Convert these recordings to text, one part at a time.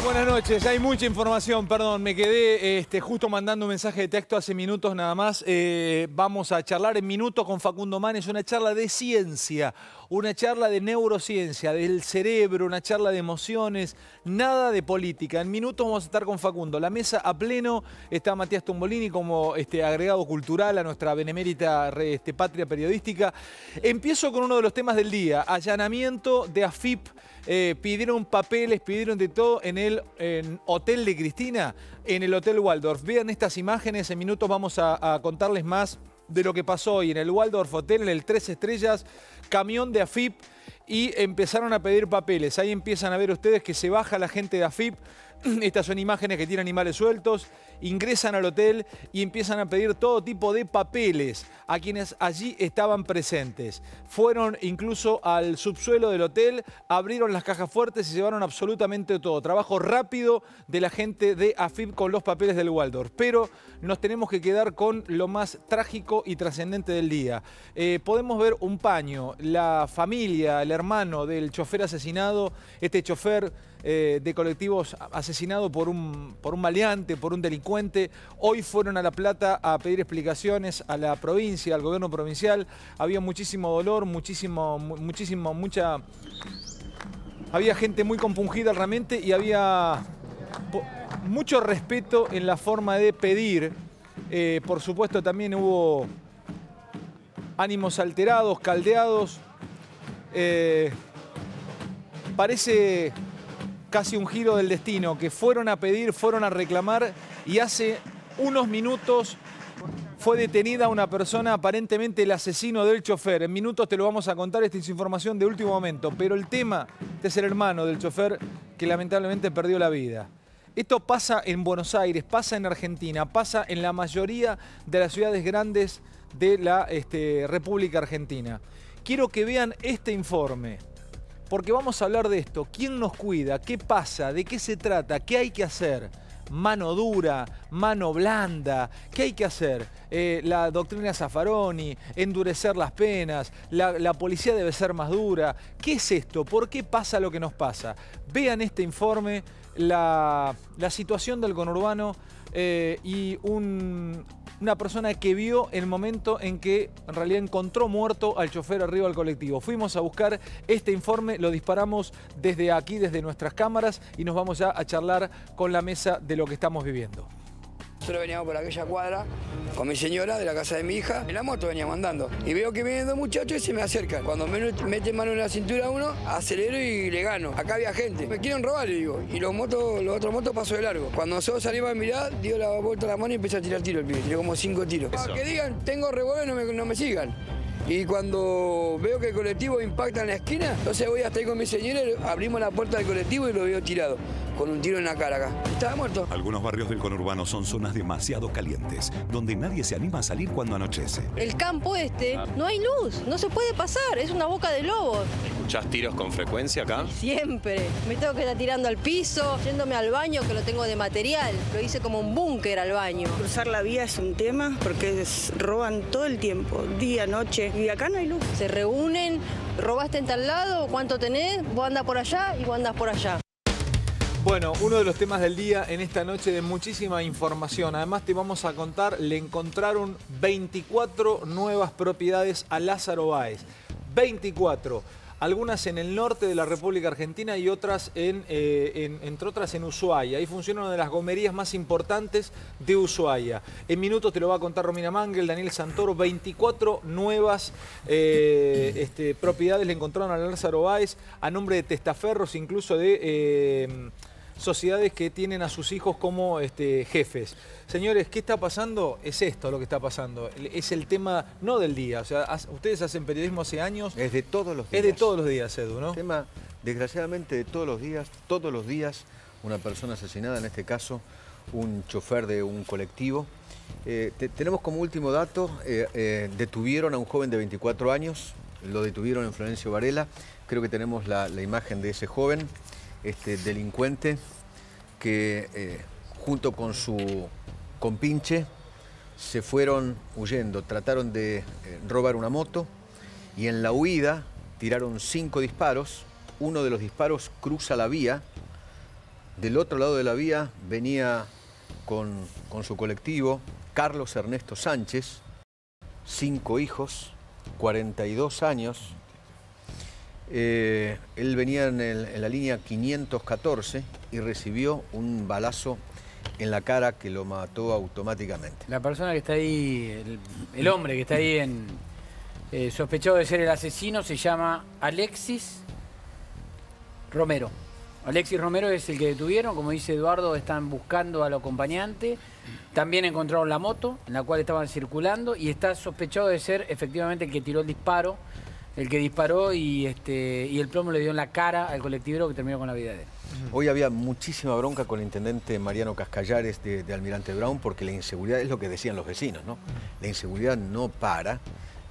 Buenas noches. Hay mucha información, perdón, me quedé este, justo mandando un mensaje de texto hace minutos nada más. Eh, vamos a charlar en minutos con Facundo Manes, una charla de ciencia, una charla de neurociencia, del cerebro, una charla de emociones, nada de política. En minutos vamos a estar con Facundo. La mesa a pleno está Matías Tombolini como este, agregado cultural a nuestra benemérita este, patria periodística. Empiezo con uno de los temas del día, allanamiento de AFIP. Eh, pidieron papeles, pidieron de todo en el Hotel de Cristina, en el Hotel Waldorf. Vean estas imágenes, en minutos vamos a, a contarles más de lo que pasó hoy en el Waldorf Hotel, en el Tres Estrellas, camión de AFIP y empezaron a pedir papeles. Ahí empiezan a ver ustedes que se baja la gente de AFIP. Estas son imágenes que tienen animales sueltos ingresan al hotel y empiezan a pedir todo tipo de papeles a quienes allí estaban presentes. Fueron incluso al subsuelo del hotel, abrieron las cajas fuertes y llevaron absolutamente todo. Trabajo rápido de la gente de AFIP con los papeles del Waldorf. Pero nos tenemos que quedar con lo más trágico y trascendente del día. Eh, podemos ver un paño, la familia, el hermano del chofer asesinado, este chofer eh, de colectivos asesinado por un, por un maleante, por un delincuente. Hoy fueron a La Plata a pedir explicaciones a la provincia, al gobierno provincial. Había muchísimo dolor, muchísimo, muchísimo, mucha... Había gente muy compungida realmente y había mucho respeto en la forma de pedir. Eh, por supuesto también hubo ánimos alterados, caldeados. Eh, parece casi un giro del destino, que fueron a pedir, fueron a reclamar y hace unos minutos fue detenida una persona, aparentemente el asesino del chofer. En minutos te lo vamos a contar, esta es información de último momento. Pero el tema es el hermano del chofer que lamentablemente perdió la vida. Esto pasa en Buenos Aires, pasa en Argentina, pasa en la mayoría de las ciudades grandes de la este, República Argentina. Quiero que vean este informe porque vamos a hablar de esto. ¿Quién nos cuida? ¿Qué pasa? ¿De qué se trata? ¿Qué hay que hacer? Mano dura, mano blanda, ¿qué hay que hacer? Eh, la doctrina Zaffaroni, endurecer las penas, la, policía debe ser más dura. ¿Qué es esto? ¿Por qué pasa lo que nos pasa? Vean este informe, la, situación del conurbano eh, y un, una persona que vio el momento en que en realidad encontró muerto al chofer arriba del colectivo. Fuimos a buscar este informe, lo disparamos desde aquí, desde nuestras cámaras y nos vamos ya a charlar con la mesa de lo que estamos viviendo. Nosotros veníamos por aquella cuadra con mi señora de la casa de mi hija. En la moto veníamos andando. Y veo que vienen dos muchachos y se me acercan. Cuando me meten mano en la cintura uno, acelero y le gano. Acá había gente. Me quieren robar, le digo. Y los motos, los otros motos pasó de largo. Cuando nosotros salimos a mirar, dio la vuelta a la mano y empezó a tirar tiro el pibe. Tiró como cinco tiros. Que digan, tengo revólver, no me, no me sigan. Y cuando veo que el colectivo impacta en la esquina, entonces voy hasta ahí con mi señora, abrimos la puerta del colectivo y lo veo tirado con un tiro en la cara acá. Estaba muerto. Algunos barrios del conurbano son zonas demasiado calientes, donde nadie se anima a salir cuando anochece. El campo este, no hay luz, no se puede pasar, es una boca de lobo. ¿Escuchás tiros con frecuencia acá? Siempre. Me tengo que estar tirando al piso, yéndome al baño que lo tengo de material. Lo hice como un búnker al baño. Cruzar la vía es un tema porque roban todo el tiempo, día, noche, y acá no hay luz. Se reúnen, robaste en tal lado, cuánto tenés, vos andás por allá y vos andás por allá. Bueno, uno de los temas del día en esta noche de muchísima información. Además te vamos a contar, le encontraron 24 nuevas propiedades a Lázaro Báez. 24 algunas en el norte de la República Argentina y otras en, eh, entre otras en Ushuaia. Ahí funciona una de las gomerías más importantes de Ushuaia. En minutos te lo va a contar Romina Mangel, Daniel Santoro, 24 nuevas eh, este, propiedades le encontraron a Lázaro Báez a nombre de testaferros, incluso de... Eh, sociedades que tienen a sus hijos como este, jefes. Señores, ¿qué está pasando? Es esto lo que está pasando. Es el tema no del día. O sea, ustedes hacen periodismo hace años. Es de todos los días. Es de todos los días, Edu, ¿no? tema, desgraciadamente, de todos los días. Todos los días una persona asesinada, en este caso un chofer de un colectivo. Eh, tenemos como último dato, eh, eh, detuvieron a un joven de 24 años, lo detuvieron en Florencio Varela. Creo que tenemos la imagen de ese joven este delincuente que eh, junto con su compinche se fueron huyendo, trataron de eh, robar una moto y en la huida tiraron cinco disparos, uno de los disparos cruza la vía, Del otro lado de la vía venía con, con su colectivo Carlos Ernesto Sánchez, cinco hijos, 42 años. Eh, él venía en, la línea 514 y recibió un balazo en la cara que lo mató automáticamente. La persona que está ahí, el, el hombre que está ahí en, eh, sospechado de ser el asesino se llama Alexis Romero. Alexis Romero es el que detuvieron, como dice Eduardo, están buscando al acompañante. También encontraron la moto en la cual estaban circulando y está sospechado de ser efectivamente el que tiró el disparo, el que disparó y, este, y el plomo le dio en la cara al colectivero que terminó con la vida de él. Hoy había muchísima bronca con el intendente Mariano Cascallares de, de Almirante Brown porque la inseguridad es lo que decían los vecinos, ¿no? La inseguridad no para.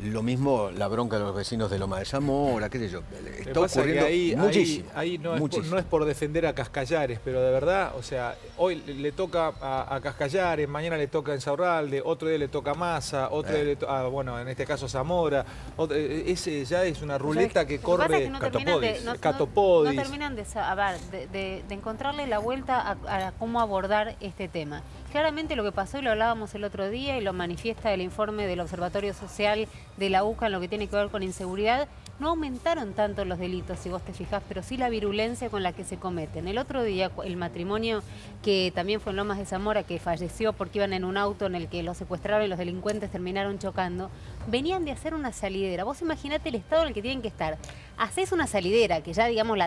Lo mismo la bronca de los vecinos de Loma de Zamora, qué sé yo. Está ocurriendo ahí, muchísimo. ahí no, es por, no es por defender a Cascallares, pero de verdad, o sea, hoy le- toca a, a Cascallares, mañana le toca a Insaurralde, otro día le toca a Massa, otro Eh. día le toca, bueno, en este caso Zamora. otro- eh, ese ya es una ruleta que corre que no terminan de, Catopodis. no- no- Catopodis. no terminan de, de- de encontrarle la vuelta a, a cómo abordar este tema. Claramente lo que pasó, y lo hablábamos el otro día, y lo manifiesta el informe del Observatorio Social de la UCA en lo que tiene que ver con inseguridad, no aumentaron tanto los delitos, si vos te fijás, pero sí la virulencia con la que se cometen. El otro día, el matrimonio que también fue en Lomas de Zamora, que falleció porque iban en un auto en el que los secuestraron y los delincuentes terminaron chocando, venían de hacer una salidera. Vos imaginate el estado en el que tienen que estar. Haces una salidera, que ya digamos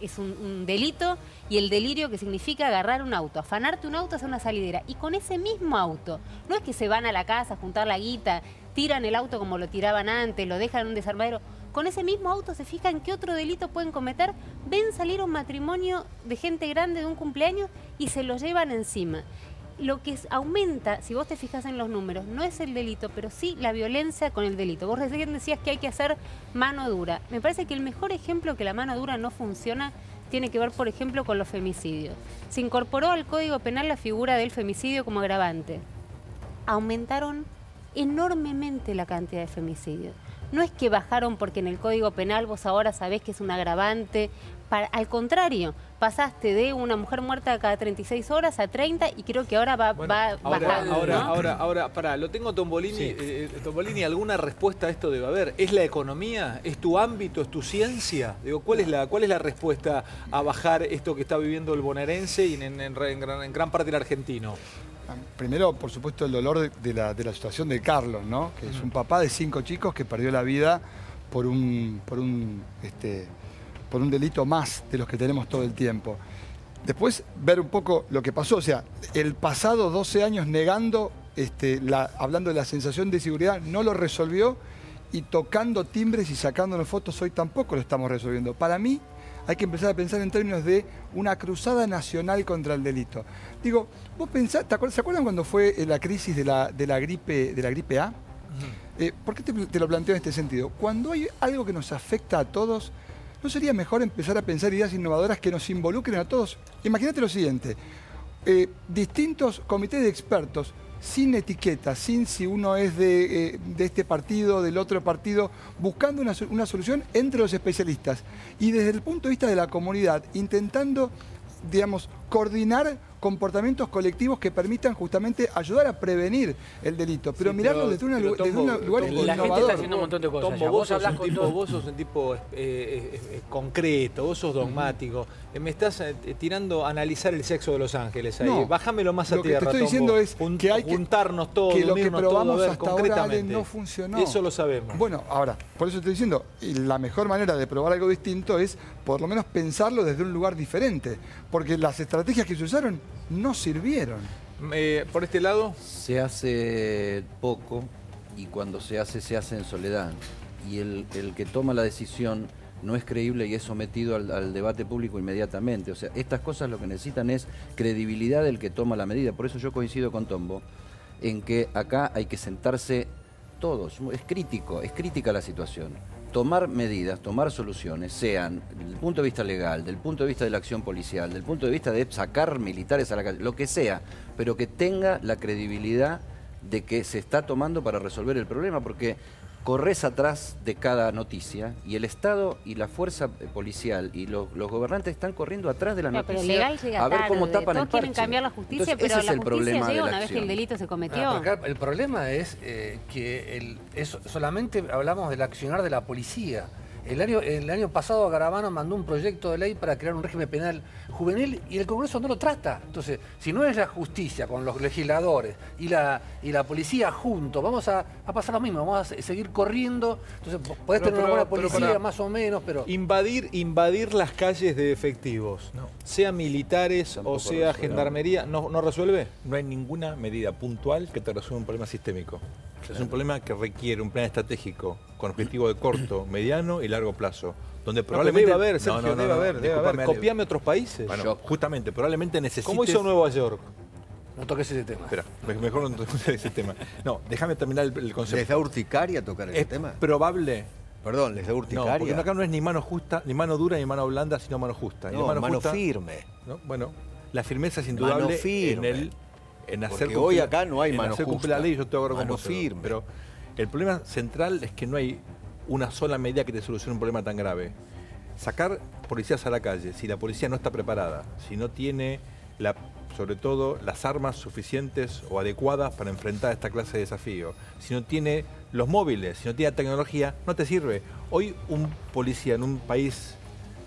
es un, un delito, y el delirio que significa agarrar un auto, afanarte un auto, hacer una salidera. Y con ese mismo auto, no es que se van a la casa a juntar la guita, tiran el auto como lo tiraban antes, lo dejan en un desarmadero. Con ese mismo auto se fijan qué otro delito pueden cometer, ven salir un matrimonio de gente grande de un cumpleaños y se lo llevan encima. Lo que aumenta, si vos te fijas en los números, no es el delito, pero sí la violencia con el delito. Vos recién decías que hay que hacer mano dura. Me parece que el mejor ejemplo que la mano dura no funciona tiene que ver, por ejemplo, con los femicidios. Se incorporó al Código Penal la figura del femicidio como agravante. Aumentaron enormemente la cantidad de femicidios. No es que bajaron porque en el Código Penal vos ahora sabés que es un agravante. Para- al contrario, pasaste de una mujer muerta cada 36 horas a 30 y creo que ahora va, Bueno, va ahora, bajando. ahora, ¿no? ahora, ahora, pará, lo tengo Tombolini. Sí. eh, Tombolini, ¿alguna respuesta a esto debe haber? ¿Es la economía? ¿Es tu ámbito? ¿Es tu ciencia? Digo, ¿cuál es la, cuál es la respuesta a bajar esto que está viviendo el bonaerense y en, en- en re- en gran, en gran parte el argentino? Primero, por supuesto, el dolor de, la, de la situación de Carlos, ¿no? Que es un papá de cinco chicos que perdió la vida por un, por un, este, por un delito más de los que tenemos todo el tiempo. Después, ver un poco lo que pasó. O sea, el pasado 12 años negando, este, la- hablando de la sensación de seguridad, no lo resolvió y tocando timbres y sacándonos fotos hoy tampoco lo estamos resolviendo. Para mí, hay que empezar a pensar en términos de una cruzada nacional contra el delito. Digo, vos pensás, ¿te acuerdas- ¿se acuerdan cuando fue eh, la crisis de la, de la, gripe, de la gripe A? Eh, ¿Por qué te, te lo planteo en este sentido? Cuando hay algo que nos afecta a todos, ¿no sería mejor empezar a pensar ideas innovadoras que nos involucren a todos? Imagínate lo siguiente, eh, distintos comités de expertos, sin etiqueta, sin si uno es de, eh, de este partido, del otro partido, buscando una, una solución entre los especialistas y desde el punto de vista de la comunidad, intentando, digamos, coordinar comportamientos colectivos que permitan justamente ayudar a prevenir el delito, pero Sí, mirarlo pero- desde, una pero, lu- desde Tombo, un lugar Tombo, La gente innovador. está haciendo un montón de cosas. Tombo, vos, Vos sos un con tipo, vos sos un tipo eh, eh, eh, eh, concreto, vos sos dogmático. Me estás eh, tirando a analizar el sexo de los ángeles ahí. No, Bájamelo más a lo que tierra. te estoy Tombo. diciendo es Jun- que hay que- juntarnos todos, que lo que todos, probamos hasta ahora no funcionó. Eso lo sabemos. Bueno, ahora, por eso estoy diciendo, y la mejor manera de probar algo distinto es por lo menos pensarlo desde un lugar diferente, porque las estrategias que se usaron no sirvieron. Eh, por este lado, Se hace poco y cuando se hace, se hace en soledad. Y el, el que toma la decisión no es creíble y es sometido al, debate público inmediatamente. O sea, estas cosas lo que necesitan es credibilidad del que toma la medida. Por eso yo coincido con Tombo en que acá hay que sentarse todos. Es crítico, es crítica la situación. Tomar medidas, tomar soluciones, sean desde el punto de vista legal, del punto de vista de la acción policial, del punto de vista de sacar militares a la calle, lo que sea, pero que tenga la credibilidad de que se está tomando para resolver el problema, porque corres atrás de cada noticia y el Estado y la fuerza policial y los, los gobernantes están corriendo atrás de la No, pero noticia legal llega a ver cómo tarde. tapan el Todos quieren parche. cambiar la justicia, Entonces, pero ese la es el justicia problema de la una vez que el delito se cometió. Ah, acá el problema es eh, que el, es- solamente hablamos del accionar de la policía. El año, el año pasado Garabano mandó un proyecto de ley para crear un régimen penal juvenil y el Congreso no lo trata. Entonces, si no es la justicia con los legisladores y la, y la policía juntos, vamos a, a pasar lo mismo, vamos a se- seguir corriendo. Entonces, po- podés Pero- tener una buena policía más o menos, pero... Invadir, invadir las calles de efectivos, sea militares o sea gendarmería, ¿no, ¿no resuelve? No hay ninguna medida puntual que te resuelva un problema sistémico. Es un problema que requiere un plan estratégico con objetivo de corto, mediano y largo plazo. Donde probablemente debe haber, Sergio, debe haber, debe haber. discúlpame, Ale. Copiame otros países. Bueno, Shock. justamente, probablemente necesites... ¿Cómo hizo Nueva York? No toques ese tema. Espera, me- mejor no toques ese tema. No, déjame terminar el, el concepto. ¿Les da urticaria tocar ese es tema? probable... Perdón, ¿les da No, urticaria? porque acá no es ni mano justa, ni mano dura, ni mano blanda, sino mano justa. No, mano justa- firme. ¿no? Bueno, la firmeza es Mano indudable firme. en el en hacer Porque hoy acá no hay mano hacer cumplir la justa. ley, yo de acuerdo pero- firme. Pero el problema central es que no hay una sola medida que te solucione un problema tan grave. Sacar policías a la calle, si la policía no está preparada, si no tiene la, sobre todo las armas suficientes o adecuadas para enfrentar esta clase de desafío, si no tiene los móviles, si no tiene la tecnología, no te sirve. Hoy un policía en un país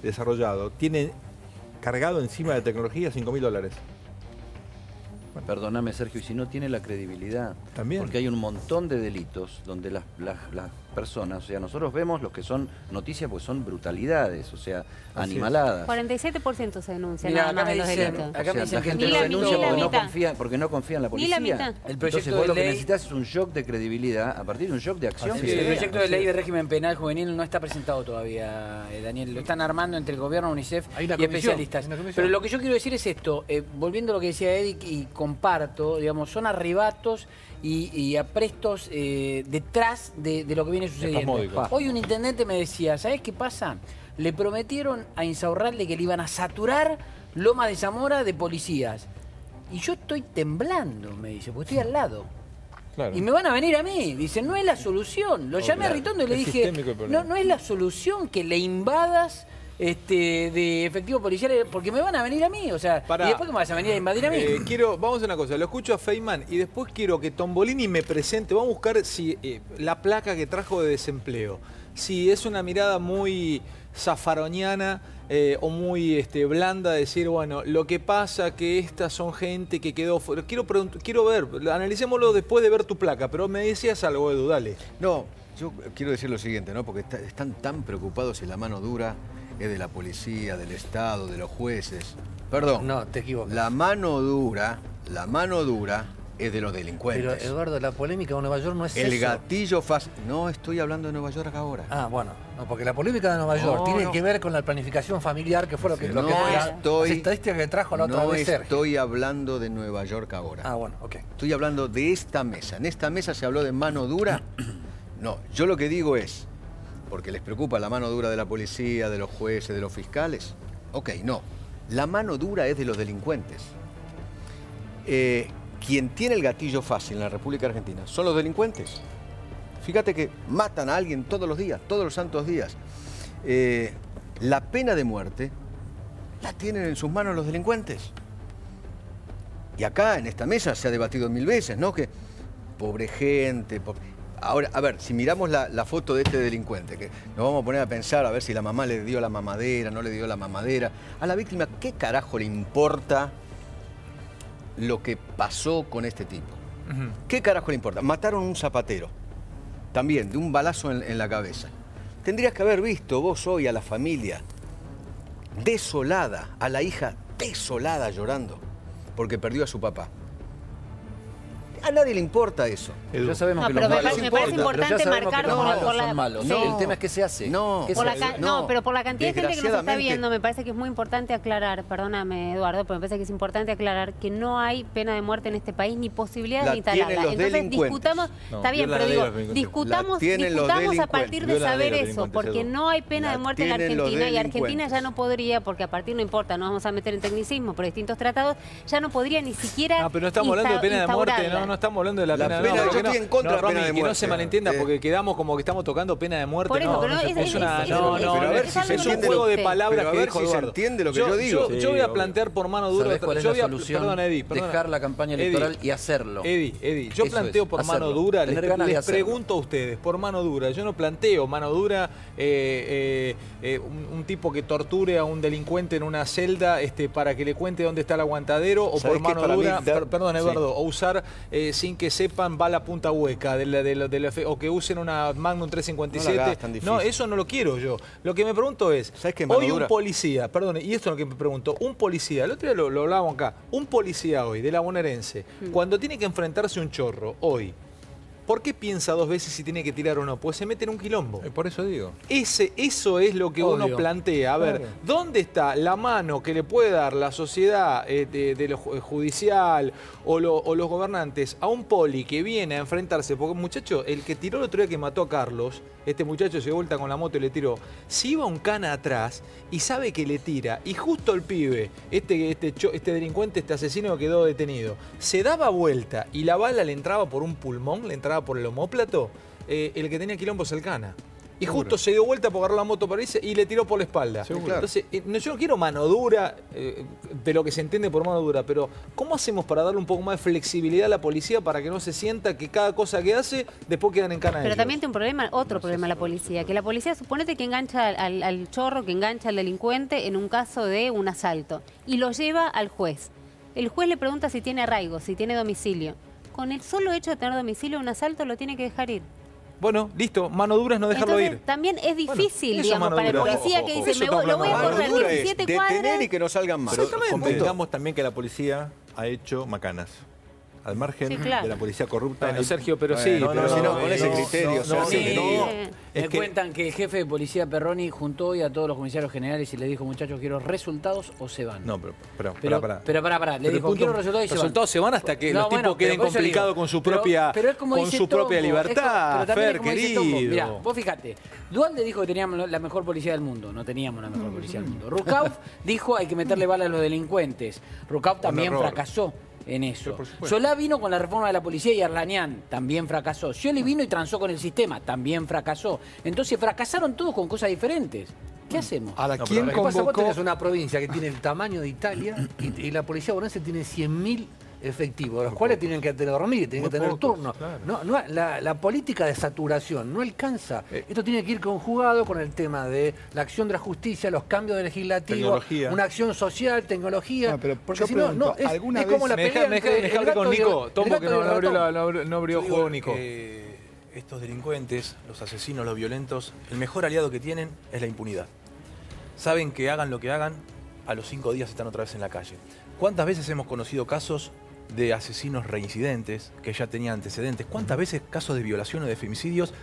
desarrollado tiene cargado encima de tecnología 5 mil dólares. Perdóname, Sergio, y si no tiene la credibilidad. También. Porque hay un montón de delitos donde las, las- las personas, o sea, nosotros vemos los que son noticias porque son brutalidades, o sea, animaladas. 47% se denuncia Mirá, nada más de los dicen, delitos. acá me dicen Ni que gente la no mi- denuncia ni porque no, confía, porque no confía en la Ni policía. la mitad. El Entonces proyecto vos de lo que ley- necesitas es un shock de credibilidad a partir de un shock de acción. Así que el proyecto de ley de régimen penal juvenil no está presentado todavía, eh, Daniel. Lo están armando entre el gobierno, UNICEF Hay una y especialistas. Pero lo que yo quiero decir es esto, eh, volviendo a lo que decía Eric y comparto, digamos, son arrebatos y, y aprestos eh, detrás de, de lo que viene sucediendo. Hoy un intendente me decía, ¿sabes qué pasa? Le prometieron a Insaurralde que le iban a saturar Loma de Zamora de policías. Y yo estoy temblando, me dice, porque estoy al lado. Claro. Y me van a venir a mí. Dicen, no es la solución. Lo Oh, llamé a. Ritondo y le Es dije, no, no es la solución que le invadas este, de efectivo policial, porque me van a venir a mí. O sea, Pará. ¿y después cómo vas a venir a invadir a mí? Eh, quiero, vamos a hacer una cosa, lo escucho a Feynman y después quiero que Tombolini me presente, vamos a buscar si eh, la placa que trajo de desempleo, si es una mirada muy zafaroniana eh, o muy este, blanda, decir, bueno, lo que pasa que estas son gente que quedó fuera. Quiero, quiero ver, analicémoslo después de ver tu placa, pero me decías algo, Edu, dale. No, yo quiero decir lo siguiente, ¿no? Porque está- están tan preocupados si la mano dura es de la policía, del Estado, de los jueces. Perdón. No, te equivocas. La mano dura, la mano dura es de los Pero delincuentes. Eduardo, la polémica de Nueva York no es el eso. gatillo fácil. No estoy hablando de Nueva York ahora. Ah, bueno, no, porque la polémica de Nueva York No, tiene no. que ver con la planificación familiar, que fue lo que, lo no que la- estoy, las estadísticas que trajo la otra no vez Sergio. estoy hablando de Nueva York ahora. Ah, bueno, ok. Estoy hablando de esta mesa. En esta mesa se habló de mano dura. No, yo lo que digo es, porque les preocupa la mano dura de la policía, de los jueces, de los fiscales. Ok, no. La mano dura es de los delincuentes. Eh, quien tiene el gatillo fácil en la República Argentina son los delincuentes. Fíjate que matan a alguien todos los días, todos los santos días. Eh, la pena de muerte la tienen en sus manos los delincuentes. Y acá en esta mesa se ha debatido mil veces, ¿no? Que pobre gente. po- Ahora, a ver, si miramos la, la foto de este delincuente, que nos vamos a poner a pensar a ver si la mamá le dio la mamadera, no le dio la mamadera. A la víctima, ¿qué carajo le importa lo que pasó con este tipo? ¿Qué carajo le importa? Mataron a un zapatero, también, de un balazo en, en la cabeza. Tendrías que haber visto vos hoy a la familia desolada, a la hija desolada llorando, porque perdió a su papá. A nadie le importa eso. Ya sabemos No, que pero los me malos parece- me parece pero importante que marcar por- malos por la- son malos. sí. El tema es qué se hace. No, ¿Qué Por la ca- no, pero por la cantidad de gente que nos está viendo, me parece que es muy importante aclarar, perdóname Eduardo, pero me parece que es importante aclarar que no hay pena de muerte en este país ni posibilidad La de instalarla. Entonces discutamos, No, está bien, pero digo, discutamos, discutamos a partir de saber eso, porque no hay pena de muerte en Argentina y Argentina ya no podría, porque a partir no importa, no vamos a meter en tecnicismo, por distintos tratados, ya no podría ni siquiera No, pero no estamos hablando de pena de muerte, no, no estamos hablando de la, La pena, pena- no, yo porque estoy no- en contra no, de la pena Romy, de que no muerte. se malentienda porque quedamos como que estamos tocando pena de muerte. Por eso, no, pero no, es- es, es- una, es- no, es- no, no, es es, algo es un juego de palabras Pero a que ver dijo si se Eduardo. entiende lo que yo digo. Yo, yo voy a plantear por mano dura. ¿Sabés cuál es yo la voy a- solución? Perdón, Eddie. perdona. Dejar la campaña Eddie, electoral y hacerlo. Eddie, Eddie, yo Eso planteo por mano dura, les, ganas de pregunto a ustedes, por mano dura, yo no planteo mano dura eh, eh, eh, un, un tipo que torture a un delincuente en una celda este, para que le cuente dónde está el aguantadero, o ¿Sabés por mano dura, da- per- perdón sí. Eduardo, o usar eh, sin que sepan punta hueca, de la- de la- de la fe- o que usen una Magnum 357. No eso no lo quiero yo. Lo que me pregunto es, ¿Sabés qué, hoy un policía, perdón, y esto es lo que me pregunto, un policía, el otro día lo, lo hablábamos acá, un policía hoy de la bonaerense, cuando tiene que enfrentarse a un chorro, hoy, ¿por qué piensa dos veces si tiene que tirar o no? Pues se mete en un quilombo. Eh, Por eso digo. Ese, eso es lo que uno plantea. A ver, Claro. ¿dónde está la mano que le puede dar la sociedad eh, de, de lo ju- judicial o, lo- o los gobernantes a un poli que viene a enfrentarse? Porque, muchacho, el que tiró el otro día que mató a Carlos, este muchacho se vuelta con la moto y le tiró. Si iba un cana atrás y sabe que le tira, y justo el pibe, este, este, este delincuente, este asesino que quedó detenido, se daba vuelta y la bala le entraba por un pulmón, le entraba por el homóplato, eh, el que tenía quilombo es el cana. Y Seguro. justo se dio vuelta por agarrar la moto para irse y le tiró por la espalda. Seguro. Entonces, eh, no, yo no quiero mano dura, eh, de lo que se entiende por mano dura, pero ¿cómo hacemos para darle un poco más de flexibilidad a la policía para que no se sienta que cada cosa que hace después quedan en cana Pero ellos? también tiene un problema, otro problema la policía, que la policía suponete que engancha al, al- al chorro, que engancha al delincuente en un caso de un asalto y lo lleva al juez. El juez le pregunta si tiene arraigo, si tiene domicilio. Con el solo hecho de tener domicilio un asalto lo tiene que dejar ir. Bueno, listo, mano dura es no dejarlo Entonces, ir. también es difícil, digamos, para el policía Ojo, que ojo, dice, me voy- lo voy a correr Mano dura es 17 detener cuadras. y que no salgan más. Pero convengamos también que la policía ha hecho macanas. Al margen Sí, claro. de la policía corrupta. Bueno, Sergio, pero sí, no, pero no, no, con ese no, criterio, no, Sí, Me Es que- cuentan que el jefe de policía Perroni juntó hoy a todos los comisarios generales y le dijo, muchachos, quiero resultados o se van. No, pero, pero, pero, pará, pará. pero pará, pará, le Pero dijo, punto- quiero resultados y se los van. resultados se van hasta que No, los bueno, tipos queden pero complicados con su pero- propia, pero es como con dice su propia libertad, como- pero Fer, querido. Mirá, vos fíjate, Dualde dijo que teníamos la mejor policía del mundo, no teníamos la mejor policía del mundo. Rukauf dijo hay que meterle bala a los delincuentes. Rukauf también fracasó en eso. Solá vino con la reforma de la policía y Arlanián también fracasó. Scioli vino y transó con el sistema, también fracasó. Entonces fracasaron todos con cosas diferentes. ¿Qué hacemos? Ahora, No, ¿quién pasa, vos convocó? tenés una provincia que tiene el tamaño de Italia y, y la policía bonaerense tiene 100.000 efectivos, los cuales tienen que tener dormir, tienen Muy que tener pocos, turno. claro. No, no, la, la política de saturación no alcanza. Eh. Esto tiene que ir conjugado con el tema de la acción de la justicia, los cambios de legislativo, Tecnología. una acción social, tecnología. No, pero porque si no, no, es, ¿alguna es como vez- la Me pelea deja, me entre deja- me con el- Nico, el gato que no, abrió, la- no abrió- digo juego, Nico. que estos delincuentes, los asesinos, los violentos, el mejor aliado que tienen es la impunidad. Saben que hagan lo que hagan, a los cinco días están otra vez en la calle. ¿Cuántas veces hemos conocido casos de asesinos reincidentes que ya tenían antecedentes? ¿Cuántas veces casos de violación o de femicidios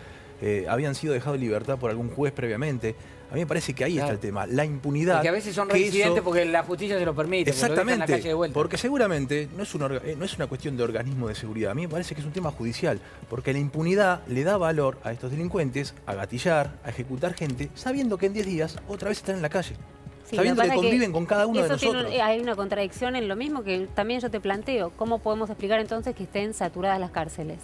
eh, habían sido dejados en libertad por algún juez previamente? A mí me parece que ahí Claro. está el tema, la impunidad. Porque a veces son que reincidentes eso- porque la justicia se lo permite. porque lo dejan en la Exactamente, calle de vuelta. porque seguramente no es, un orga- eh, no es una cuestión de organismo de seguridad, a mí me parece que es un tema judicial, porque la impunidad le da valor a estos delincuentes a gatillar, a ejecutar gente, sabiendo que en 10 días otra vez están en la calle, Sí, sabiendo que conviven con cada uno de tiene nosotros. hay una contradicción en lo mismo que también yo te planteo. ¿Cómo podemos explicar entonces que estén saturadas las cárceles?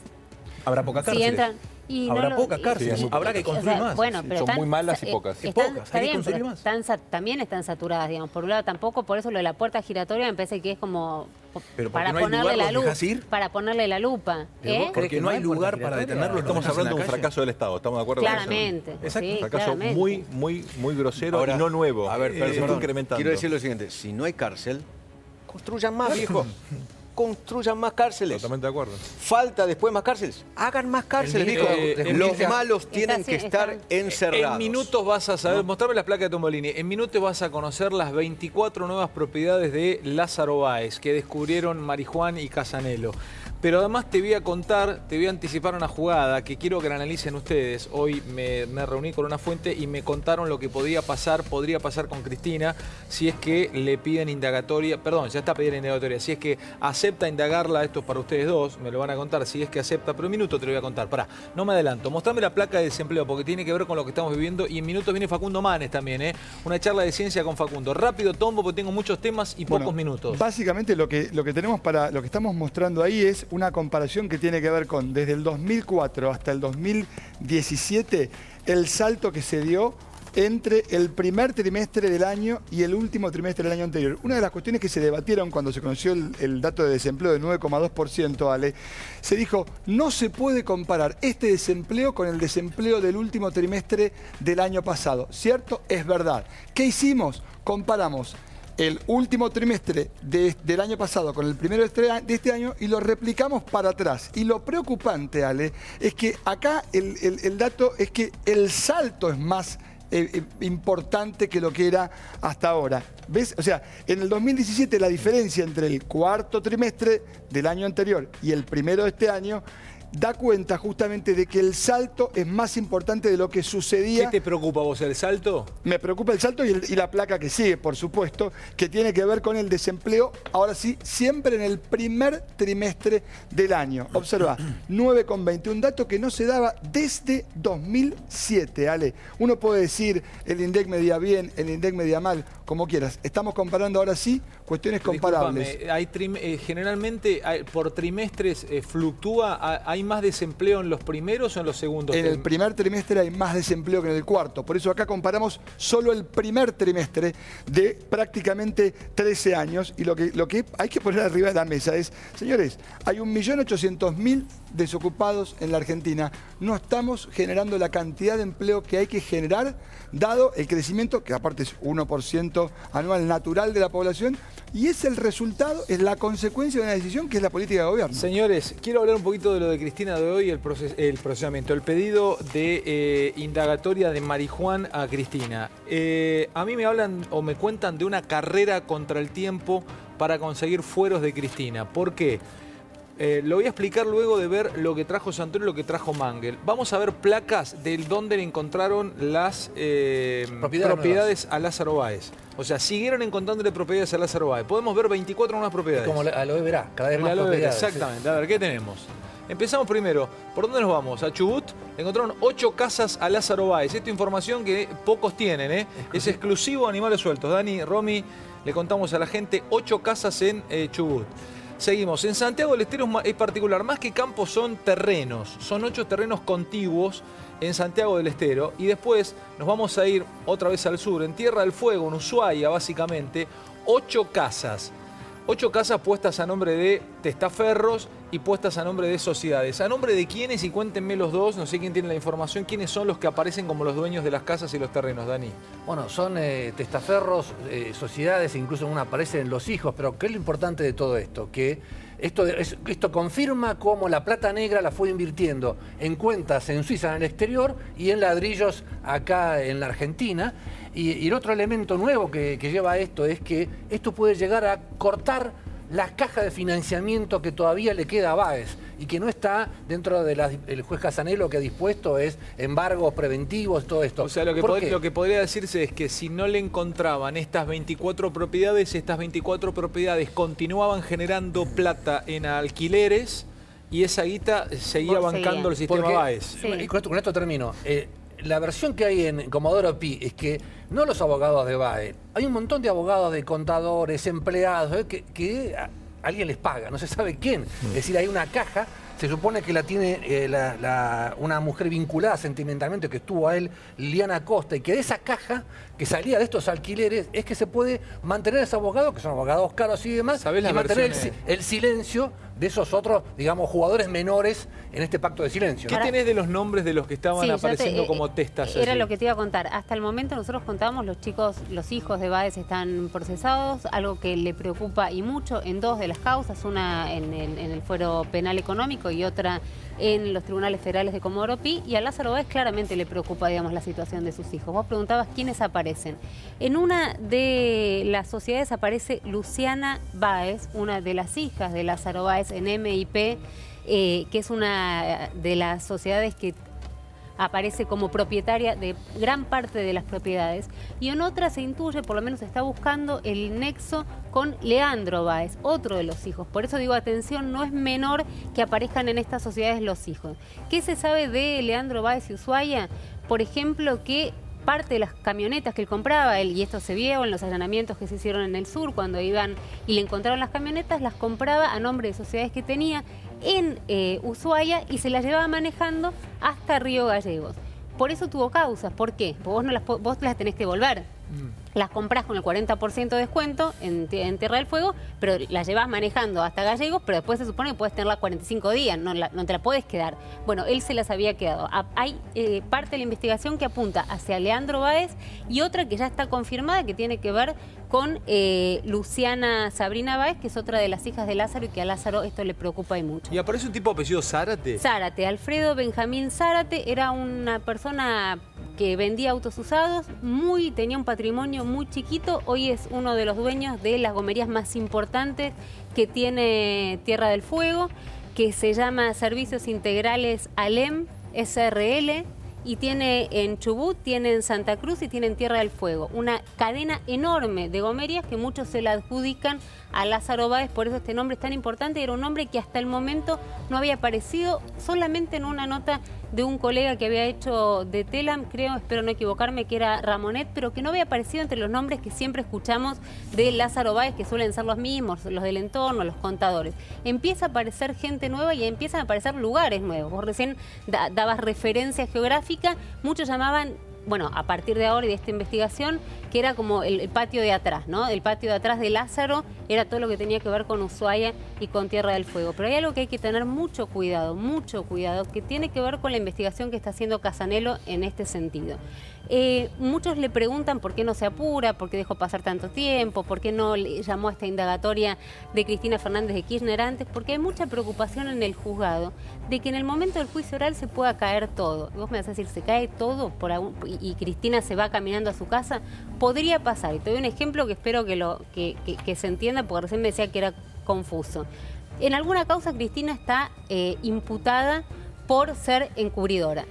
Habrá pocas Si cárceles. entran- y no Habrá lo- pocas cárceles, habrá que o construir sea, más. Bueno, Sí, pero son están- muy malas y eh, pocas. están- Pocas, está hay que construir pero más. están también están saturadas, digamos. Por un lado tampoco, por eso lo de la puerta giratoria me parece que es como Pero para no ponerle la ¿los luz, dejás ir? para ponerle la lupa, Pero ¿eh? Porque que no no hay hay lugar para detenerlo. Estamos hablando de un fracaso del Estado, ¿estamos de acuerdo? con eso? Claramente, Exacto. sí, Un fracaso claramente. muy, muy, muy grosero Ahora, y no nuevo. A ver, Eh, perdón, está incrementando. quiero decir lo siguiente, si no hay cárcel, construyan más, viejo. Construyan más cárceles. Totalmente de acuerdo. Falta después más cárceles. Hagan más cárceles, Los malos Está tienen que estar están- encerrados. En minutos vas a saber, mostrame las placas de Tombolini, en minutos vas a conocer las 24 nuevas propiedades de Lázaro Báez que descubrieron Marijuán y Casanelo. Pero además te voy a contar, te voy a anticipar una jugada que quiero que la analicen ustedes. Hoy me, me reuní con una fuente y me contaron lo que podía pasar, podría pasar con Cristina si es que le piden indagatoria, perdón, ya está pidiendo indagatoria, si es que acepta indagarla, esto es para ustedes dos, me lo van a contar, si es que acepta, pero en minutos te lo voy a contar. Pará, no me adelanto, mostrame la placa de desempleo porque tiene que ver con lo que estamos viviendo y en minutos viene Facundo Manes también, ¿eh? Una charla de ciencia con Facundo. Rápido, Tombo, porque tengo muchos temas y Bueno, pocos minutos. Básicamente lo que, lo que tenemos para, lo que estamos mostrando ahí es una comparación que tiene que ver con desde el 2004 hasta el 2017, el salto que se dio entre el primer trimestre del año y el último trimestre del año anterior. Una de las cuestiones que se debatieron cuando se conoció el, dato de desempleo de 9,2%, Ale, se dijo, no se puede comparar este desempleo con el desempleo del último trimestre del año pasado. ¿Cierto? Es verdad. ¿Qué hicimos? Comparamos el último trimestre de- del año pasado con el primero de este, año y lo replicamos para atrás. Y lo preocupante, Ale, es que acá el, el- el dato es que el salto es más eh, eh, importante que lo que era hasta ahora. ¿Ves? O sea, en el 2017 la diferencia entre el cuarto trimestre del año anterior y el primero de este año da cuenta justamente de que el salto es más importante de lo que sucedía. ¿Qué te preocupa vos, el salto? Me preocupa el salto y, el- y la placa que sigue, por supuesto, que tiene que ver con el desempleo, ahora sí, siempre en el primer trimestre del año. Observa, 9,20, un dato que no se daba desde 2007, Ale. Uno puede decir, el INDEC medía bien, el INDEC medía mal, como quieras. Estamos comparando ahora sí cuestiones comparables. Hay eh, generalmente hay- por trimestres eh, fluctúa, ¿Ha- ¿hay más desempleo en los primeros o en los segundos? En el primer trimestre hay más desempleo que en el cuarto. Por eso acá comparamos solo el primer trimestre de prácticamente 13 años. Y lo que, lo que hay que poner arriba de la mesa es, señores, hay 1.800.000 desocupados en la Argentina. No estamos generando la cantidad de empleo que hay que generar, dado el crecimiento, que aparte es 1% anual natural de la población. Y es el resultado, es la consecuencia de una decisión que es la política de gobierno. Señores, quiero hablar un poquito de lo de Cristina de hoy, el, proces- el procesamiento, el pedido de eh, indagatoria de Marijuán a Cristina. Eh, a mí me hablan o me cuentan de una carrera contra el tiempo para conseguir fueros de Cristina. ¿Por qué? Eh, lo voy a explicar luego de ver lo que trajo Santoro y lo que trajo Mangel. Vamos a ver placas del dónde le encontraron las eh, Propiedades propiedades a Lázaro Báez. O sea, siguieron encontrándole propiedades a Lázaro Báez. Podemos ver 24 nuevas propiedades. Como la- aloe vera, cada vez más vera, propiedades, Exactamente. A ver, ¿qué tenemos? Empezamos primero. ¿Por dónde nos vamos? A Chubut. Encontraron ocho casas a Lázaro Báez. Esta información que pocos tienen, ¿eh? Es exclusivo a Animales Sueltos. Dani, Romy, le contamos a la gente ocho casas en eh, Chubut. Seguimos. En Santiago del Estero es particular. Más que campos son terrenos. Son ocho terrenos contiguos en Santiago del Estero. Y después nos vamos a ir otra vez al sur. En Tierra del Fuego, en Ushuaia, básicamente. Ocho casas. Ocho casas puestas a nombre de testaferros y puestas a nombre de sociedades. ¿A nombre de quiénes? Y cuéntenme los dos, no sé quién tiene la información, quiénes son los que aparecen como los dueños de las casas y los terrenos, Dani. Bueno, son eh, testaferros, eh, sociedades, incluso en una aparecen los hijos, pero ¿qué es lo importante de todo esto? Que esto, es- esto confirma cómo la plata negra la fue invirtiendo en cuentas en Suiza, en el exterior, y en ladrillos acá en la Argentina. Y, el otro elemento nuevo que, lleva a esto es que esto puede llegar a cortar la caja de financiamiento que todavía le queda a Báez y que no está dentro del juez Casanelo que ha dispuesto es embargos preventivos, todo esto. O sea, lo que, lo que podría decirse es que si no le encontraban estas 24 propiedades, estas 24 propiedades continuaban generando plata en alquileres y esa guita seguía Por- bancando el sistema Porque- Baez. Y con esto, con esto termino. Eh, la versión que hay en Comodoro Pi es que no los abogados de Baez, hay un montón de abogados de contadores, empleados, eh, que, alguien les paga, no se sabe quién. Es decir, hay una caja, se supone que la tiene eh, la- la- una mujer vinculada sentimentalmente que estuvo a él, Liliana Costa, y que de esa caja que salía de estos alquileres es que se puede mantener a ese abogado, que son abogados caros y demás, ¿Sabés y mantener el silencio de esos otros, digamos, jugadores menores en este pacto de silencio. ¿Qué tenés de los nombres de los que estaban Sí, ya te- apareciendo eh, como testas? Era allí? lo que te iba a contar. Hasta el momento nosotros contamos, los chicos, los hijos de Báez están procesados, algo que le preocupa y mucho en dos de las causas, una en el, en el fuero penal económico y otra en los tribunales federales de Comodoro Pi, y a Lázaro Báez claramente le preocupa, digamos, la situación de sus hijos. Vos preguntabas quiénes aparecen. En una de las sociedades aparece Luciana Báez, una de las hijas de Lázaro Báez en MIP, eh, que es una de las sociedades que aparece como propietaria de gran parte de las propiedades y en otra se intuye, por lo menos está buscando el nexo con Leandro Báez, otro de los hijos. Por eso digo, atención, no es menor que aparezcan en estas sociedades los hijos. ¿Qué se sabe de Leandro Báez y Ushuaia? Por ejemplo, que parte de las camionetas que él compraba, él, y esto se vio en los allanamientos que se hicieron en el sur, cuando iban y le encontraron las camionetas, las compraba a nombre de sociedades que tenía en eh, Ushuaia y se las llevaba manejando hasta Río Gallegos. Por eso tuvo causas. ¿Por qué? Vos, no las, vos las tenés que devolver. Las compras con el 40% de descuento en, en Tierra del Fuego, pero las llevas manejando hasta Gallegos, pero después se supone que puedes tenerla 45 días, no, la- no te la puedes quedar. Bueno, él se las había quedado. A- Hay eh, parte de la investigación que apunta hacia Leandro Báez y otra que ya está confirmada que tiene que ver con eh, Luciana Sabrina Báez, que es otra de las hijas de Lázaro y que a Lázaro esto le preocupa y mucho. ¿Y aparece un tipo apellido Zárate? Zárate, Alfredo Benjamín Zárate era una persona que vendía autos usados, muy tenía un patrimonio muy chiquito, hoy es uno de los dueños de las gomerías más importantes que tiene Tierra del Fuego, que se llama Servicios Integrales ALEM SRL y tiene en Chubut, tiene en Santa Cruz y tiene en Tierra del Fuego. Una cadena enorme de gomerías que muchos se la adjudican a Lázaro Báez, por eso este nombre es tan importante. Era un nombre que hasta el momento no había aparecido solamente en una nota de un colega que había hecho de Telam, creo, espero no equivocarme, que era Ramonet, pero que no había aparecido entre los nombres que siempre escuchamos de Lázaro Báez, que suelen ser los mismos, los del entorno, los contadores. Empieza a aparecer gente nueva y empiezan a aparecer lugares nuevos. Vos recién da- dabas referencia geográfica, muchos llamaban bueno, a partir de ahora y de esta investigación, que era como el, patio de atrás, ¿no? El patio de atrás de Lázaro era todo lo que tenía que ver con Ushuaia y con Tierra del Fuego. Pero hay algo que hay que tener mucho cuidado, mucho cuidado, que tiene que ver con la investigación que está haciendo Casanelo en este sentido. Eh, muchos le preguntan por qué no se apura, por qué dejó pasar tanto tiempo, por qué no llamó a esta indagatoria de Cristina Fernández de Kirchner antes, porque hay mucha preocupación en el juzgado de que en el momento del juicio oral se pueda caer todo. Vos me vas a decir, ¿se cae todo por algún- y, Cristina se va caminando a su casa? Podría pasar. Y te doy un ejemplo que espero que, lo, que, que- se entienda, porque recién me decía que era confuso. En alguna causa Cristina está eh, imputada por ser encubridora.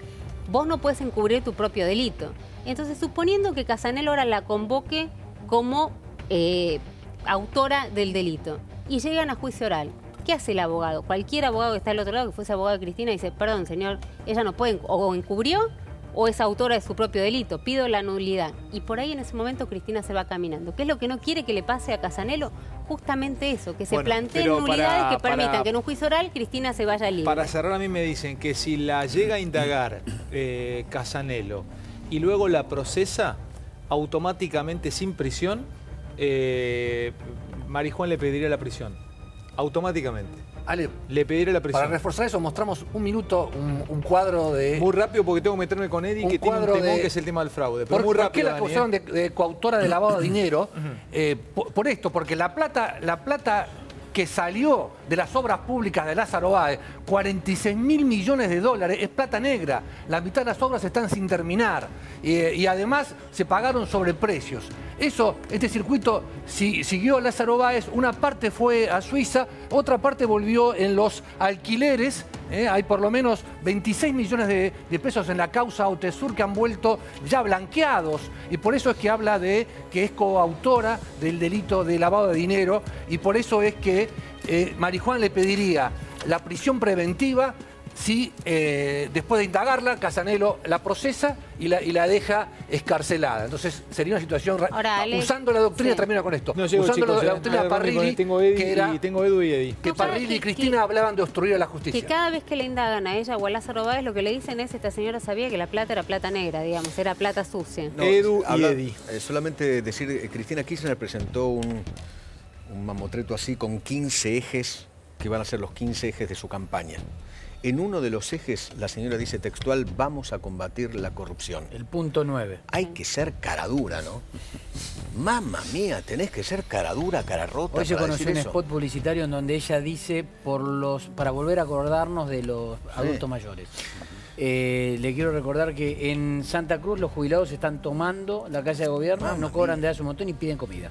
Vos no puedes encubrir tu propio delito. Entonces, suponiendo que Casanelo ahora la convoque como eh, autora del delito y llegan a juicio oral, ¿qué hace el abogado? Cualquier abogado que está al otro lado, que fuese abogado de Cristina, dice, perdón, señor, ella no puede, o encubrió o es autora de su propio delito, pido la nulidad. Y por ahí en ese momento Cristina se va caminando. ¿Qué es lo que no quiere que le pase a Casanelo? Justamente eso, que se Bueno, planteen nulidades para- que permitan para- que en un juicio oral Cristina se vaya libre. Para cerrar a mí me dicen que si la llega a indagar eh, Casanelo y luego la procesa, automáticamente sin prisión, eh, Marijuán le pediría la prisión. Automáticamente. Ale, le pediré la prisión. Para reforzar eso, mostramos un minuto, un, un cuadro de. Muy rápido porque tengo que meterme con Eddie, que tiene un temón de- que es el tema del fraude. Pero ¿Por, muy por rápido. qué la acusaron ¿eh? de, de coautora de lavado de dinero? Eh, por, por esto, porque la plata, la plata que salió de las obras públicas de Lázaro Báez, 46 mil millones de dólares, es plata negra. La mitad de las obras están sin terminar. Y además se pagaron sobreprecios. Eso, este circuito si- siguió Lázaro Báez, una parte fue a Suiza, otra parte volvió en los alquileres. ¿Eh? Hay por lo menos 26 millones de, pesos en la causa Autesur que han vuelto ya blanqueados. Y por eso es que habla de que es coautora del delito de lavado de dinero. Y por eso es que eh, Marijuán le pediría la prisión preventiva si eh, después de indagarla, Casanelo la procesa y la, y la deja escarcelada. Entonces sería una situación... ra- Ahora, Ale- usando la doctrina, sí. termino con esto, No llego, usando chicos, la, la eh. doctrina Parrilli, tengo Eddie que era y tengo Edu y Eddie. que Parrilli y que- Cristina hablaban de obstruir a la Que justicia. cada vez que le indagan a ella o a Lázaro Báez, lo que le dicen es, esta señora sabía que la plata era plata negra, digamos, era plata sucia. No, habla- eh, solamente decir, eh, Cristina Kirchner presentó un, un mamotreto así con 15 ejes que van a ser los 15 ejes de su campaña. En uno de los ejes, la señora dice textual, vamos a combatir la corrupción. El punto 9. Hay que ser cara dura, ¿no? Mamma mía, tenés que ser cara dura, cara rota Hoy se conoció un eso. spot publicitario en donde ella dice por los para volver a acordarnos de los adultos mayores. Eh, le quiero recordar que en Santa Cruz los jubilados están tomando la calle de gobierno, no cobran de hace un montón y piden comida.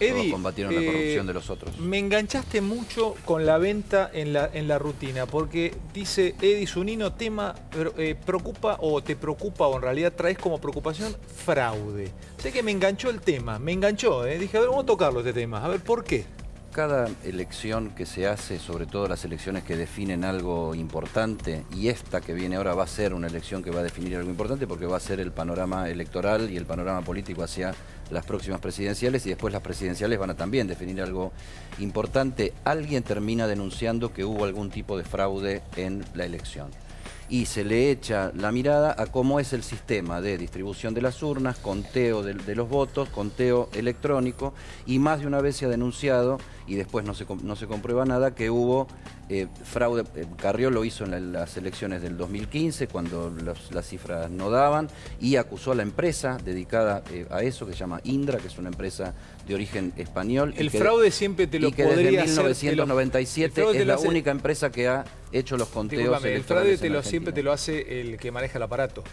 Eddie, combatieron la eh, corrupción de los otros. Me enganchaste mucho con la venta en la, en la rutina, porque dice Eddie Zunino, tema eh, preocupa o te preocupa o en realidad traes como preocupación fraude. Sé que me enganchó el tema, me enganchó, eh. dije, a ver, vamos a tocarlo este tema, a ver, ¿por qué? Cada elección que se hace, sobre todo las elecciones que definen algo importante, y esta que viene ahora va a ser una elección que va a definir algo importante porque va a ser el panorama electoral y el panorama político hacia las próximas presidenciales y después las presidenciales van a también definir algo importante. Alguien termina denunciando que hubo algún tipo de fraude en la elección y se le echa la mirada a cómo es el sistema de distribución de las urnas, conteo de, de los votos, conteo electrónico y más de una vez se ha denunciado y después no se, no se comprueba nada que hubo eh, fraude. Eh, Carrió lo hizo en la- las elecciones del 2015 cuando los- las cifras no daban y acusó a la empresa dedicada eh, a eso que se llama Indra, que es una empresa de origen español. El que- fraude siempre te lo y que podría desde hacer, te lo- 1997 el fraude te es lo la hace- única empresa que ha hecho los conteos el fraude te lo, siempre te lo hace el que maneja el aparato.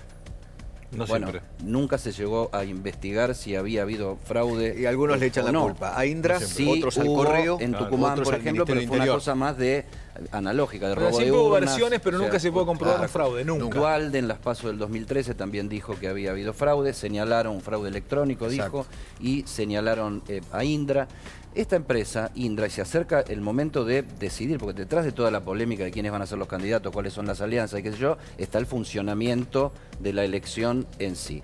Bueno, nunca se llegó a investigar si había habido fraude. Y algunos le echan la no. culpa. A Indra, Sí otros al correo, En claro, Tucumán, otros por ejemplo, pero fue una cosa más de analógica, de Pero robo de siempre hubo urnas, versiones, pero o sea, nunca se puede comprobar un fraude, nunca. Dualde en las pasos del 2013 también dijo que había habido fraude, señalaron un fraude electrónico, dijo, y señalaron eh, a Indra. Esta empresa, Indra, y se acerca el momento de decidir, porque detrás de toda la polémica de quiénes van a ser los candidatos, cuáles son las alianzas y qué sé yo, está el funcionamiento de la elección en sí.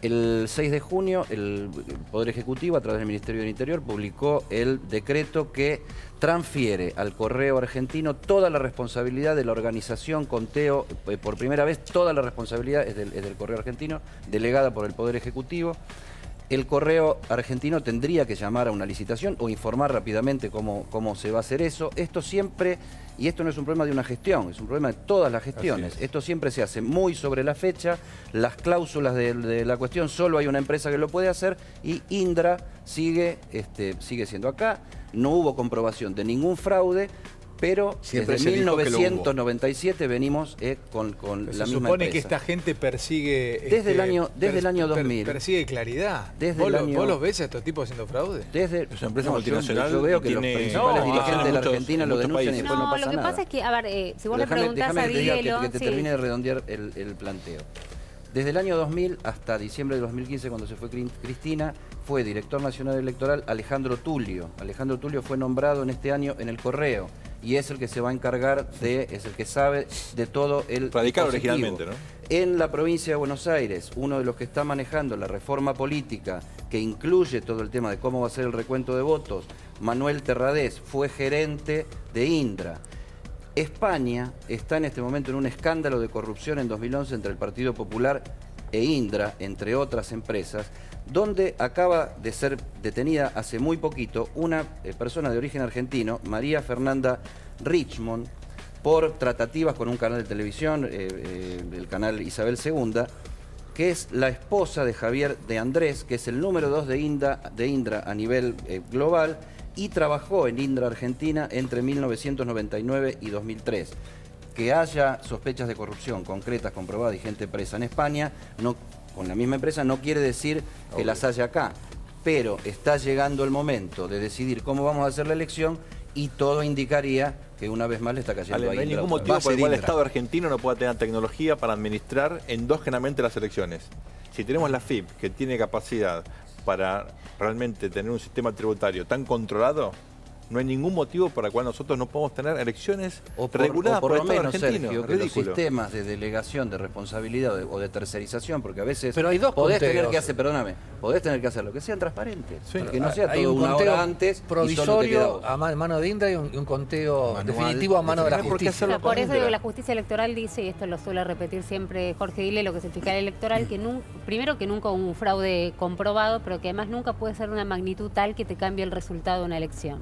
El 6 de junio, el Poder Ejecutivo, a través del Ministerio del Interior, publicó el decreto que transfiere al Correo Argentino toda la responsabilidad de la organización, conteo, eh, por primera vez toda la responsabilidad es del, es del Correo Argentino, delegada por el Poder Ejecutivo. El correo argentino tendría que llamar a una licitación o informar rápidamente cómo, cómo se va a hacer eso. Esto siempre, y esto no es un problema de una gestión, es un problema de todas las gestiones. Esto siempre se hace muy sobre la fecha, las cláusulas de, de la cuestión, solo hay una empresa que lo puede hacer y Indra sigue, este, sigue siendo acá. No hubo comprobación de ningún fraude. Pero Siempre desde se dijo que lo hubo. 1997 venimos eh, con, la se misma supone que esta gente persigue. Desde este, el año- desde per- el año per- 2000. persigue claridad. Desde ¿Vos, el lo- año- vos los ves a estos tipos haciendo fraude? Desde, Es una empresa no, yo- multinacional Yo, veo que los principales No, dirigentes ah, de la muchos- Argentina lo denuncian y países. después no, No, pasa lo que nada. pasa es que, a ver, eh, si vos le Déjame- preguntás a que te diga, Videlo... que, que te sí. termine de redondear el, el planteo. Desde el año 2000 hasta diciembre de 2015, cuando se fue Cristina, fue director nacional electoral Alejandro Tulio. Alejandro Tulio fue nombrado en este año en el correo y es el que se va a encargar de, es el que sabe de todo el Radical originalmente, ¿no? En la provincia de Buenos Aires, uno de los que está manejando la reforma política que incluye todo el tema de cómo va a ser el recuento de votos, Manuel Terradés, fue gerente de Indra. España está en este momento en un escándalo de corrupción en 2011 entre el Partido Popular e Indra, entre otras empresas, donde acaba de ser detenida hace muy poquito una eh, persona de origen argentino, María Fernanda Richmond, por tratativas con un canal de televisión, eh, eh, el canal Isabel II, que es la esposa de Javier de Andrés, que es el número dos de, Inda- de Indra a nivel global, y trabajó en Indra Argentina entre 1999 y 2003. Que haya sospechas de corrupción concretas, comprobadas y gente presa en España, no, con la misma empresa, no quiere decir que las haya acá. Pero está llegando el momento de decidir cómo vamos a hacer la elección y todo indicaría que una vez más le está cayendo Ale, a no hay ningún motivo por el cual el Estado argentino no pueda tener tecnología para administrar endógenamente las elecciones. Si tenemos la FIP, que tiene capacidad para realmente tener un sistema tributario tan controlado, no hay ningún motivo para el cual nosotros no podemos tener elecciones O por, reguladas o por por, lo menos. Sergio, que los sistemas de delegación, de responsabilidad o de, o de tercerización, porque a veces Pero hay dos podés tener que hacer, perdóname, podés tener que hacer lo que sean transparentes, que no sea Hay todo un una conteo hora antes provisorio a ma- mano de Indra y un, y un conteo Manual, definitivo a mano de la definido. ¿Por qué justicia. Por eso digo, la justicia electoral dice, y esto lo suele repetir siempre Jorge Dile, lo que es el fiscal electoral, que nun- primero que nunca un fraude comprobado, pero que además nunca puede ser una magnitud tal que te cambie el resultado de una elección.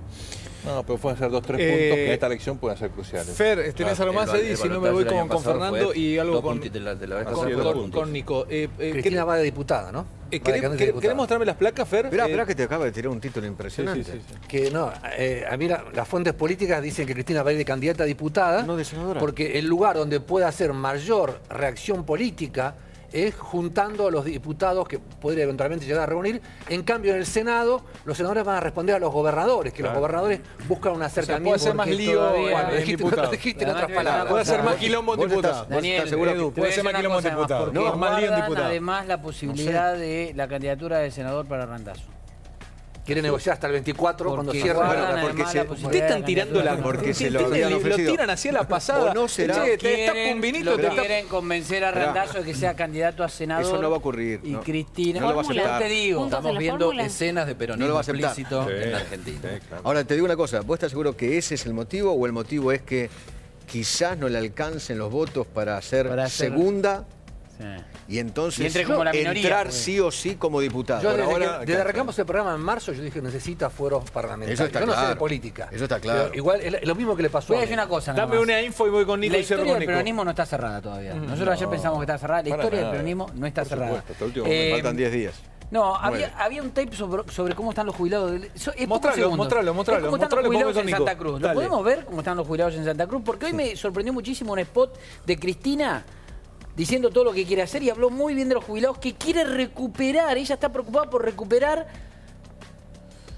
No, pero pueden ser dos, tres Eh, puntos que en esta elección pueden ser cruciales. Fer, ¿tenés algo más, Eddie? Si no me voy con, con Fernando y algo con, con, con- con Nico. Eh, eh, Cristina ¿querés- va de diputada, ¿no? eh, ¿querés, mostrarme las placas, Fer? Esperá, Eh, esperá que te acaba de tirar un título impresionante. Sí, sí, sí, Que no, eh, a mí la- las fuentes políticas dicen que Cristina va a ir de candidata a diputada No, de senadora. porque el lugar donde puede hacer mayor reacción política es juntando a los diputados que podría eventualmente llegar a reunir. En cambio, en el Senado, los senadores van a responder a los gobernadores, que Claro. los gobernadores buscan un o sea, acercamiento. puede hacer más lío todavía- bueno, en diputado. dijiste en otras palabras. Puede hacer más quilombo en diputado. Daniel, seguro puede ser más una quilombo en diputado. porque No, más lío en guardan diputado. además la posibilidad de la candidatura de senador para Randazo. Quiere negociar hasta el 24 cuando Porque cierre. guardan Bueno, porque la se- Ustedes están tirando la. Porque se lo lo tiran así a la pasada. O no será. Che, te vinito, lo te quieren convencer a Randazo de que sea candidato a senador. Eso no va a ocurrir. Y no. Cristina. No lo va a aceptar. te digo. Estamos viendo fórmula. escenas de No lo peronismo va a aceptar. explícito Sí. en la Argentina. Sí, claro. Ahora, te digo una cosa, ¿vos estás seguro que ese es el motivo o el motivo es que quizás no le alcancen los votos para ser Para ser- segunda. Y entonces Y entre como la minoría, entrar pues. sí o sí como diputado? Yo desde, ahora, que, desde arrancamos el programa en marzo, yo dije necesita fueros parlamentarios. Eso está yo no sé claro. de política. Eso está claro. Pero igual es lo mismo que le pasó Voy a decir una cosa. Dame una info y voy con Nico La y historia con del peronismo no está cerrada todavía. Nosotros ayer pensamos que estaba cerrada. La Para historia del peronismo no está Por cerrada. supuesto, hasta el último. Eh, Faltan 10 días. No, había, un tape sobre, sobre cómo están los jubilados. del- so- es pocos Mostralo, mostralo, mostralo, Es cómo están mostralo, los jubilados en Santa. Cruz. ¿Lo podemos ver cómo están los jubilados en Santa Cruz? Porque hoy me sorprendió muchísimo un spot de Cristina diciendo todo lo que quiere hacer y habló muy bien de los jubilados que quiere recuperar. Ella está preocupada por recuperar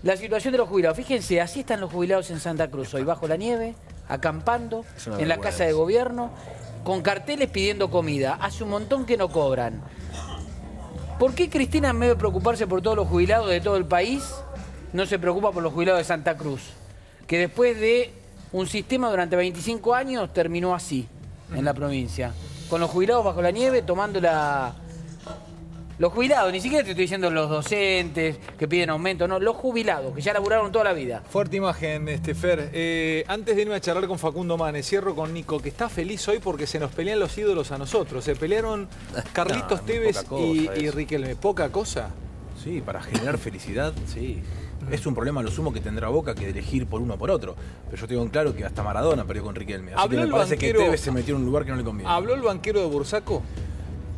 la situación de los jubilados. Fíjense, así están los jubilados en Santa Cruz hoy, bajo la nieve, acampando, en la casa de gobierno, con carteles pidiendo comida. Hace un montón que no cobran. ¿Por qué Cristina, en vez de preocuparse por todos los jubilados de todo el país, no se preocupa por los jubilados de Santa Cruz? Que después de un sistema durante 25 años terminó así, en la provincia. Con los jubilados bajo la nieve, tomando la... Los jubilados, ni siquiera te estoy diciendo los docentes que piden aumento, no, los jubilados, que ya laburaron toda la vida. Fuerte imagen, este Fer. Eh, antes de irme a charlar con Facundo Manes, cierro con Nico, que está feliz hoy porque se nos pelean los ídolos a nosotros. Se pelearon Carlitos No, Tevez y. Riquelme. ¿Poca cosa? Sí, para generar felicidad, sí. Es un problema lo sumo que tendrá Boca que elegir por uno o por otro. Pero yo tengo en claro que hasta Maradona perdió con Riquelme. Así que me parece banquero- que Tevez se metió en un lugar que no le conviene. ¿Habló el banquero de Bursaco?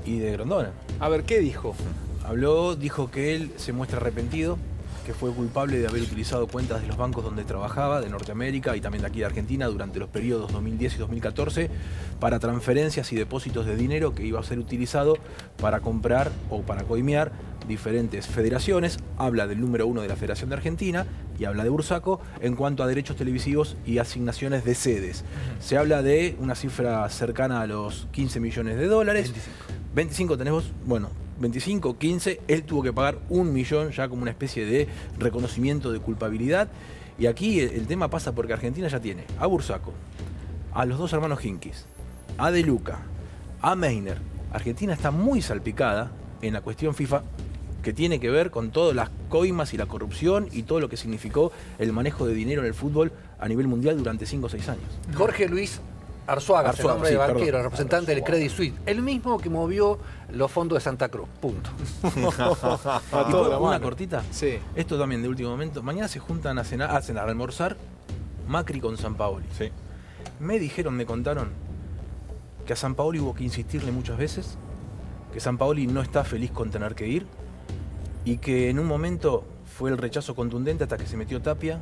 Y de Grondona. A ver, ¿qué dijo? Habló, dijo que él se muestra arrepentido, que fue culpable de haber utilizado cuentas de los bancos donde trabajaba, de Norteamérica y también de aquí de Argentina, durante los periodos 2010 y 2014, para transferencias y depósitos de dinero que iba a ser utilizado para comprar o para coimear diferentes federaciones. Habla del número uno de la Federación de Argentina y habla de Bursaco en cuanto a derechos televisivos y asignaciones de sedes. Se habla de una cifra cercana a los 15 millones de dólares. 25 tenés vos, bueno, 25, 15, él tuvo que pagar un millón ya como una especie de reconocimiento de culpabilidad. Y aquí el, tema pasa porque Argentina ya tiene a Bursaco, a los dos hermanos Hinkis, a De Luca, a Meiner. Argentina está muy salpicada en la cuestión FIFA que tiene que ver con todas las coimas y la corrupción y todo lo que significó el manejo de dinero en el fútbol a nivel mundial durante 5 o 6 años. Jorge Luis Arzuaga, es el Arzuaga, nombre sí, de perdón. banquero, representante del Credit Suisse. El mismo que movió los fondos de Santa Cruz. Punto. ¿Y la una mano. cortita? Sí. Esto también de último momento. Mañana se juntan a cenar, a cenar, a almorzar Macri con San Paoli. Sí. Me dijeron, me contaron que a San Paoli hubo que insistirle muchas veces, que San Paoli no está feliz con tener que ir y que en un momento fue el rechazo contundente hasta que se metió Tapia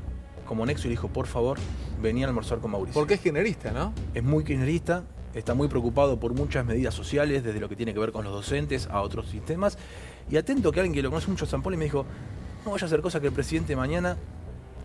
como nexo y le dijo, por favor, vení a almorzar con Mauricio. Porque es kirchnerista, ¿no? Es muy kirchnerista, está muy preocupado por muchas medidas sociales, desde lo que tiene que ver con los docentes a otros sistemas. Y atento que alguien que lo conoce mucho a San Paolo y me dijo, no vaya a hacer cosa que el presidente mañana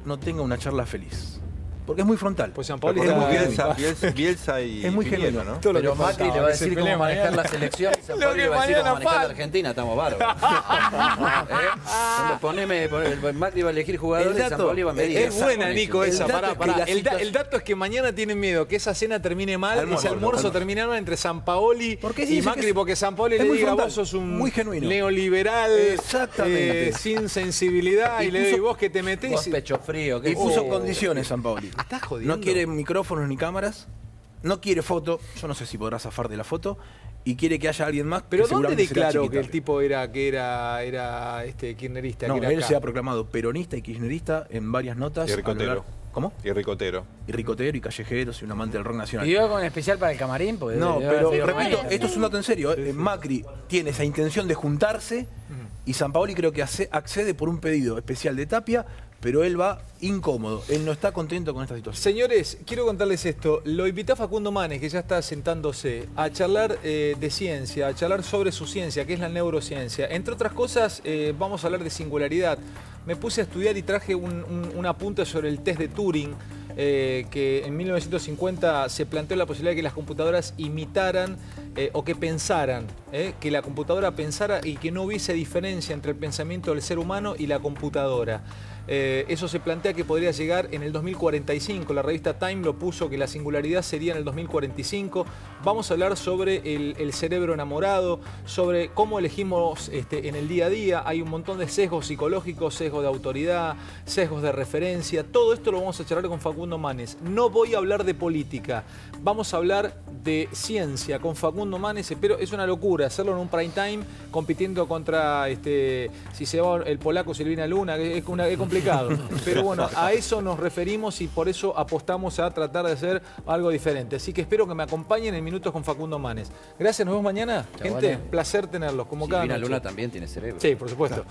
no tenga una charla feliz. Porque es muy frontal. Pues San está- Bielsa, Bielsa, Bielsa y Es muy genuino. ¿no? Todo lo Pero que Macri le va a decir cómo manejar la selección y San Lo Paoli que le va a decir cómo mañana manejar la. Argentina, estamos bárbaros. ¿Eh? Poneme, poneme- Macri va a elegir jugadores y San Paoli va a medir. es buena, Nico, El esa. dato Pará, es que El, da- el dato es que mañana tienen miedo que esa cena termine mal, Almuerzo, ese almuerzo almuerzo. termine mal entre San Paoli y Macri, porque San Paoli es le muy diga frontal, vos sos un muy genuino. neoliberal, Exactamente. eh, sin sensibilidad, y, Y le doy vos que te metés. Vos y- pecho frío. ¿qué Y puso oh. condiciones San Paoli. Estás jodiendo. No quiere micrófonos ni cámaras, no quiere foto, yo no sé si podrá zafar de la foto, y quiere que haya alguien más. Pero que ¿dónde seguramente será declaró que el tipo era, que era, era este kirchnerista? No, que era él acá? se ha proclamado peronista y kirchnerista en varias notas. Y a lo ricotero. largo- ¿Cómo? Y Ricotero. Y ricotero y callejero, soy un amante del rock nacional. ¿Y yo con especial para el camarín? Porque No, pero repito, esto es un dato en serio. ¿eh? Macri tiene esa intención de juntarse y San Paoli creo que accede por un pedido especial de Tapia, pero él va incómodo. Él no está contento con esta situación. Señores, quiero contarles esto. Lo invité a Facundo Manes, que ya está sentándose, a charlar eh, de ciencia, a charlar sobre su ciencia, que es la neurociencia. Entre otras cosas, eh, vamos a hablar de singularidad. Me puse a estudiar y traje un, un- un apunte sobre el test de Turing, eh, que en 1950 se planteó la posibilidad de que las computadoras imitaran eh, o que pensaran, eh, que la computadora pensara y que no hubiese diferencia entre el pensamiento del ser humano y la computadora. Eh, eso se plantea que podría llegar en el 2045. La revista Time lo puso que la singularidad sería en el 2045. Vamos a hablar sobre el, cerebro enamorado, sobre cómo elegimos este, en el día a día. Hay un montón de sesgos psicológicos, sesgos de autoridad, sesgos de referencia. Todo esto lo vamos a charlar con Facundo Manes. No voy a hablar de política. Vamos a hablar de ciencia con Facundo Manes, pero es una locura hacerlo en un prime time compitiendo contra, este, si se va el polaco Silvina Luna, es, una, es. Pero bueno, a eso nos referimos y por eso apostamos a tratar de hacer algo diferente. Así que espero que me acompañen en Minutos con Facundo Manes. Gracias, nos vemos mañana. Gente, placer tenerlos, como cada noche. Luna también tiene cerebro. Sí, por supuesto.